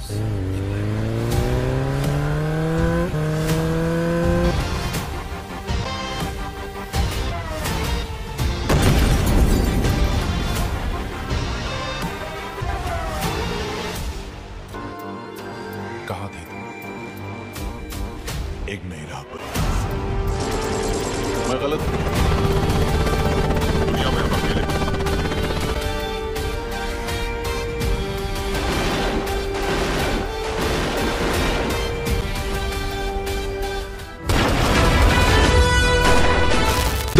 कहा थी तुम? एक नहीं पर। मैं गलत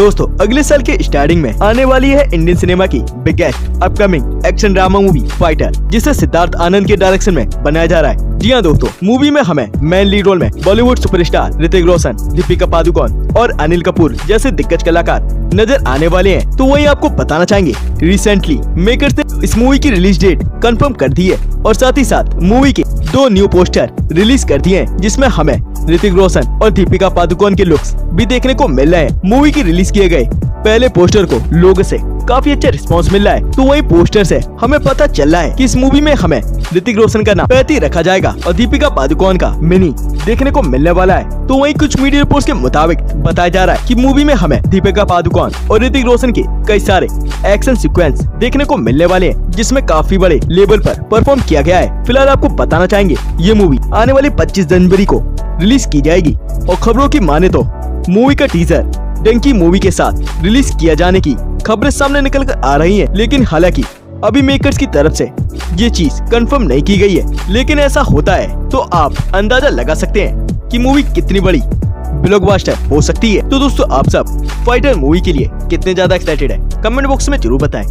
दोस्तों, अगले साल के स्टार्टिंग में आने वाली है इंडियन सिनेमा की biggest upcoming action drama movie Fighter जिसे सिद्धार्थ आनंद के डायरेक्शन में बनाया जा रहा है। जी हाँ दोस्तों मूवी में हमें मेन लीड रोल में बॉलीवुड सुपरस्टार ऋतिक रोशन दीपिका पादुकोण और अनिल कपूर जैसे दिग्गज कलाकार नज़र आने वाले हैं। तो वही आपको बताना चाहेंगे रिसेंटली मेकर्स ने इस मूवी की रिलीज़ डेट कंफर्म कर दी है और साथ ही साथ मूवी के दो न्यू पोस्टर रिलीज़ कर दिए हैं, जिसमें हमें ऋतिक रोशन और दीपिका पादुकोण के लुक्स भी देखने को मिल रहे हैं। मूवी की रिलीज़ किए गए पहले पोस्टर को लोगों से काफ़ी अच्छा रिस्पांस मिल रहा है। तो वही पोस्टर से हमें पता चल रहा है कि इस मूवी में हमें ऋतिक रोशन का नाम पैती रखा जाएगा और दीपिका पादुकोण का मिनी देखने को मिलने वाला है। तो वही कुछ मीडिया रिपोर्ट्स के मुताबिक बताया जा रहा है कि मूवी में हमें दीपिका पादुकोण और ऋतिक रोशन के कई सारे एक्शन सीक्वेंस देखने को मिलने वाले हैं, जिसमें काफ़ी बड़े लेवल पर परफॉर्म किया गया है। फ़िलहाल आपको बताना चाहेंगे, ये मूवी आने वाली 25 जनवरी को रिलीज़ की जाएगी। और खबरों की माने तो मूवी का टीजर डंकी मूवी के साथ रिलीज़ किया जाने की खबरें सामने निकल कर आ रही हैं, लेकिन हालाँकि अभी मेकर्स की तरफ़ से ये चीज़ कंफर्म नहीं की गई है। लेकिन ऐसा होता है तो आप अंदाज़ा लगा सकते हैं कि मूवी कितनी बड़ी ब्लॉकबस्टर हो सकती है। तो दोस्तों, आप सब फाइटर मूवी के लिए कितने ज़्यादा एक्साइटेड है? कमेंट बॉक्स में ज़रूर बताएँ।